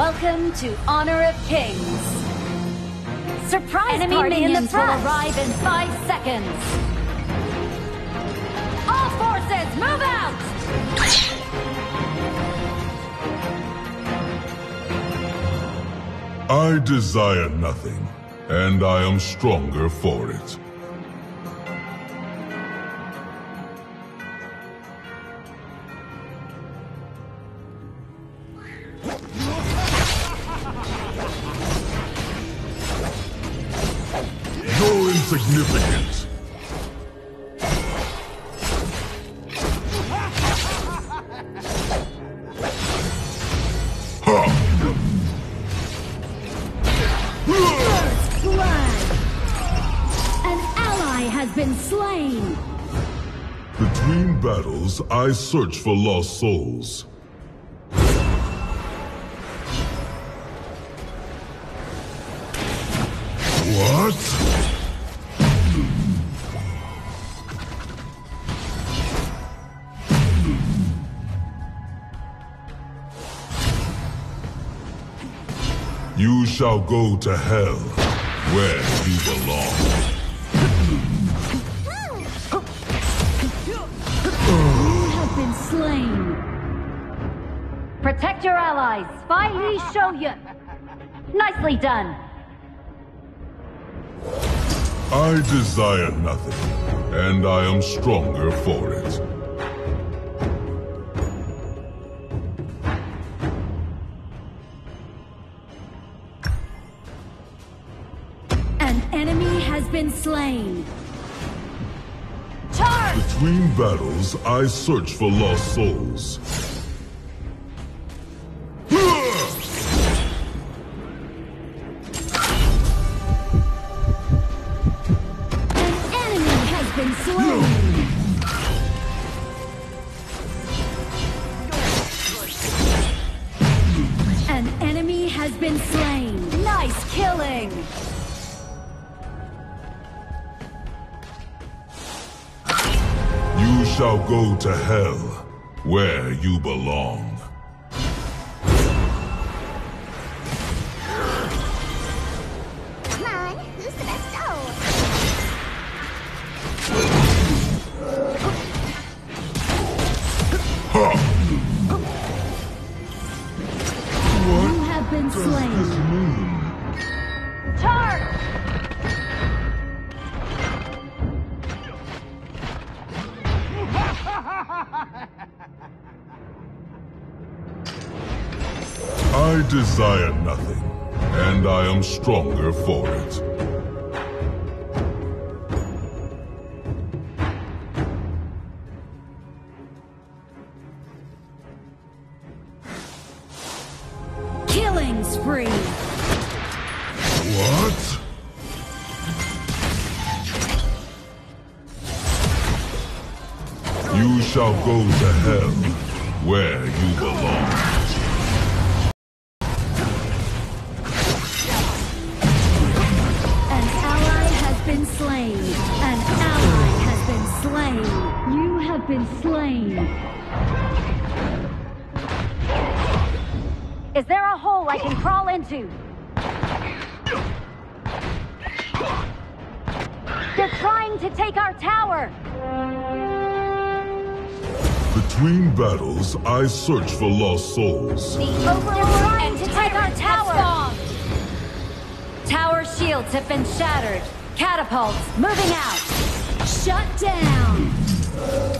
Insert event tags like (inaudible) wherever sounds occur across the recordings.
Welcome to Honor of Kings. Surprise Enemy party in the will arrive in five seconds. All forces, move out! I desire nothing, and I am stronger for it. Blood! An ally has been slain! Between battles, I search for lost souls. You shall go to hell, where you belong. You have been slain. Protect your allies. Bai Li Shouyue. Nicely done. I desire nothing, and I am stronger for it. Been slain. Charge! Between battles, I search for lost souls. Shall go to hell, where you belong. I desire nothing, and I am stronger for it. Killing spree! What? You shall go to hell, been slain. Is there a hole I can crawl into? They're trying to take our tower! Between battles, I search for lost souls. The Overlord trying to take our tower! Tower shields have been shattered. Catapults moving out. Shut down!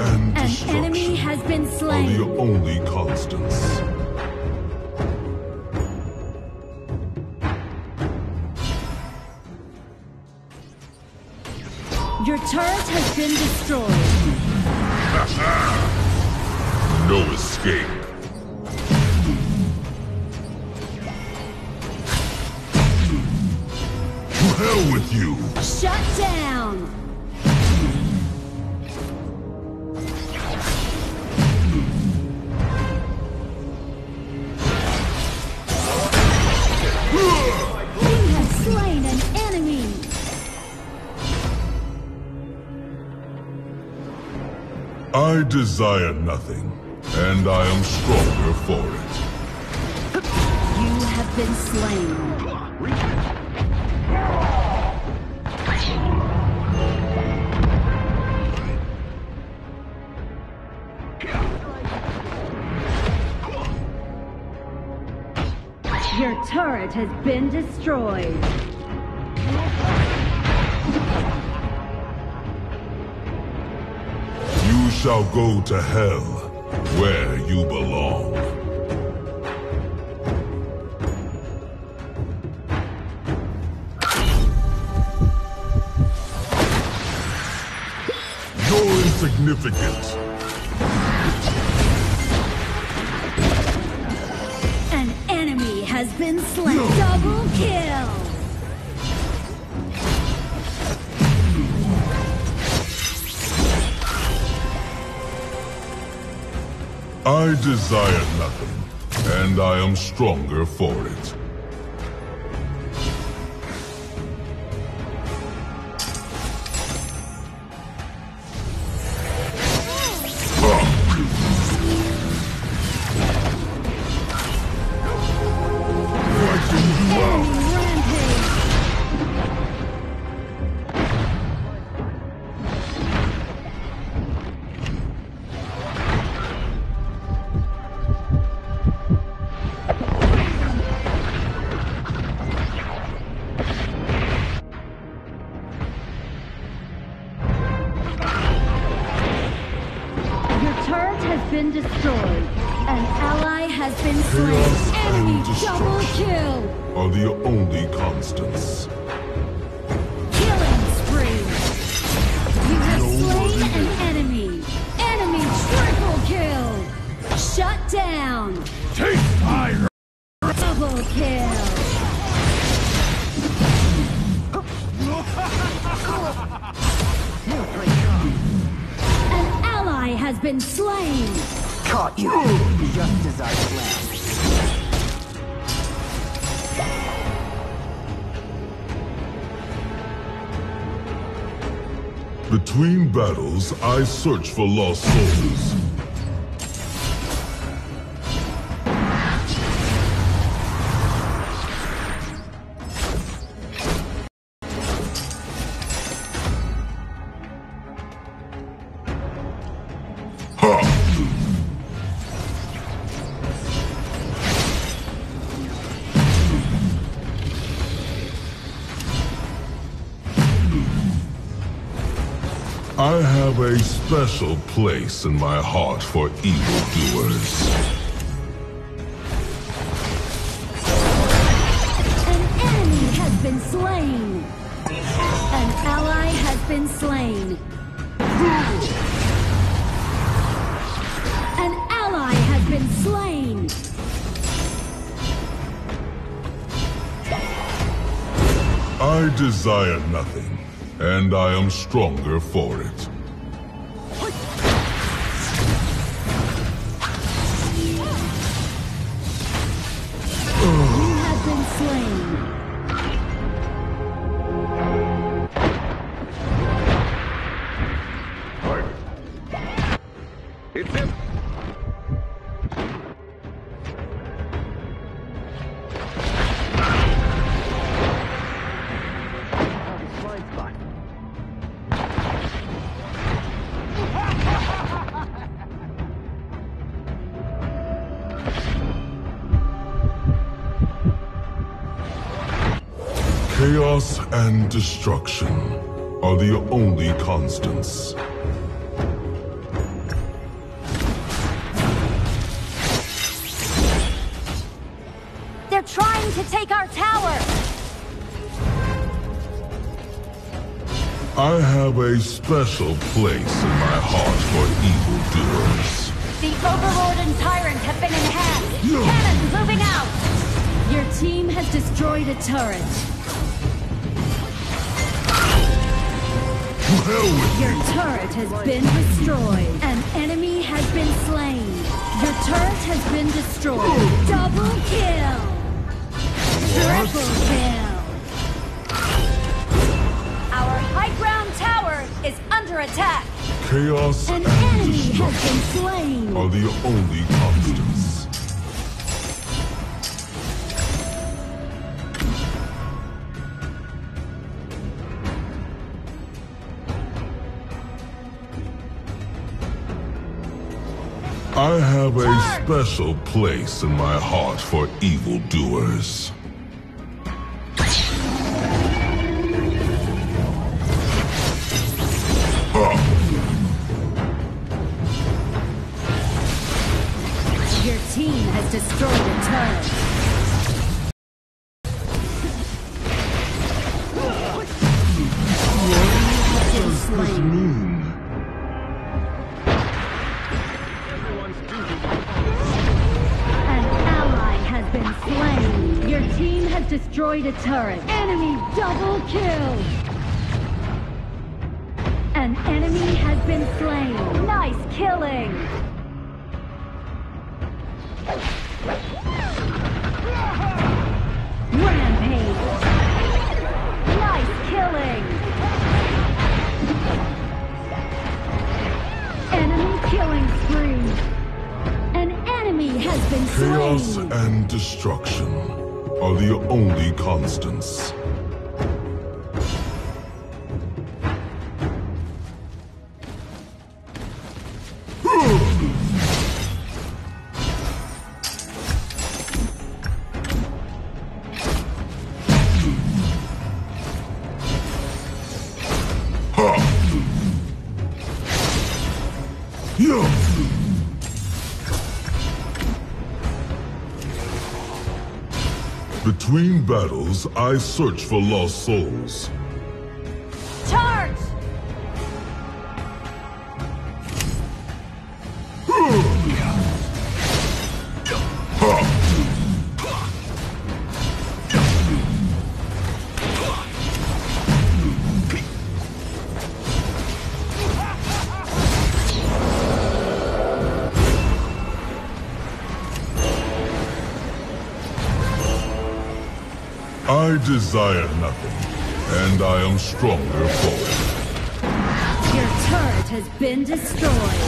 and An enemy has been slain. are the only constants. Your turret has been destroyed. (laughs) no escape. To hell with you! Shut down! I desire nothing, and I am stronger for it. You have been slain. Your turret has been destroyed. Shall go to hell, where you belong. You're insignificant. An enemy has been slain. Double kill! I desire nothing, and I am stronger for it. Been destroyed. An ally has been slain. Enemy double kill! Are the only constants. Has been slain! Caught you! Just as I planned. Between battles, I search for lost souls. I have a special place in my heart for evildoers. An enemy has been slain! An ally has been slain! An ally has been slain! I desire nothing, and I am stronger for it. Chaos and destruction are the only constants. They're trying to take our tower! I have a special place in my heart for evildoers. The Overlord and Tyrant have been enhanced! No. Cannons moving out! Your team has destroyed a turret. Your turret has been destroyed. An enemy has been slain. Your turret has been destroyed. Double kill. Triple kill. Our high ground tower is under attack. Chaos An and enemy has been slain. are the only constants. I have a special place in my heart for evildoers. Destroyed a turret. Enemy double kill. An enemy has been slain. Nice killing. Rampage. Nice killing. Enemy killing spree. An enemy has been Chaos slain. and destruction are the only constants. Battles, I search for lost souls. Desire nothing, and I am stronger for it. Your turret has been destroyed.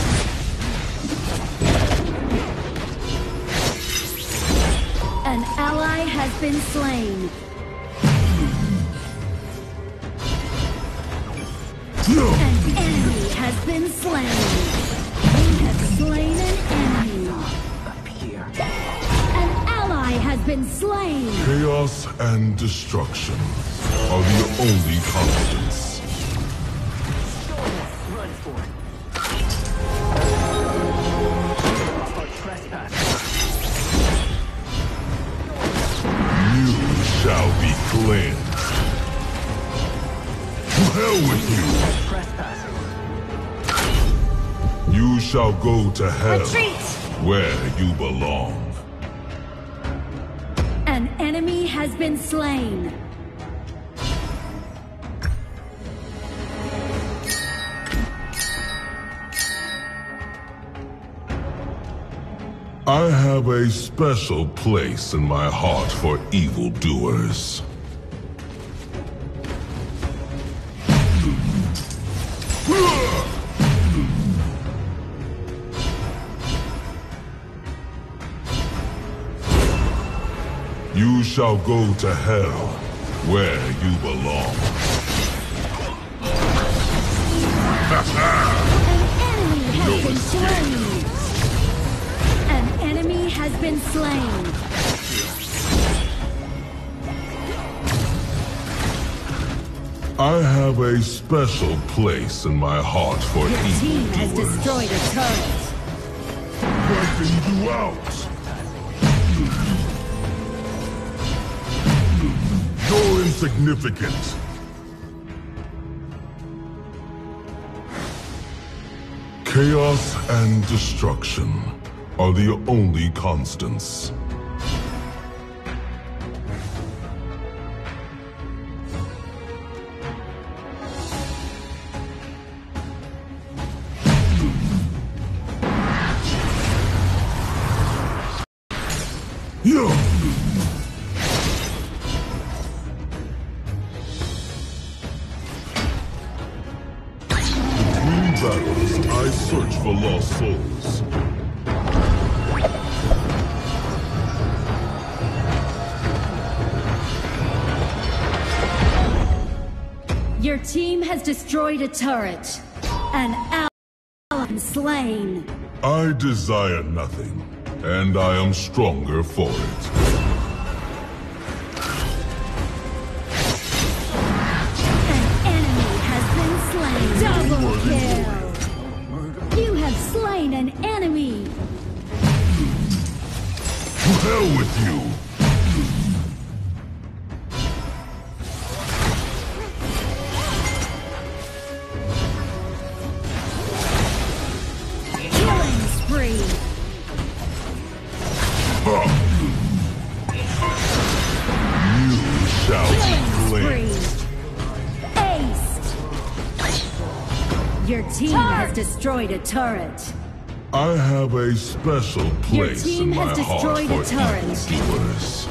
An ally has been slain. An enemy has been slain. We have slain been slain. Chaos and destruction are the only constants. Run for it. You shall be cleansed. To hell with you! You shall go to hell, Retreat! where you belong. Enemy has been slain. I have a special place in my heart for evildoers. Shall go to hell, where you belong. An enemy has been slain. An enemy has been slain. I have a special place in my heart for Your team has destroyed a turret. Wiping you out. You're. Chaos and destruction are the only constants. I search for lost souls. Your team has destroyed a turret. An ally slain. I desire nothing, and I am stronger for it. Slain an enemy. To hell with you! Killing spree. Ha! You shall Killing be spree. Your team has destroyed a turret. I have a special Your place team in my has heart for turret. evildoers.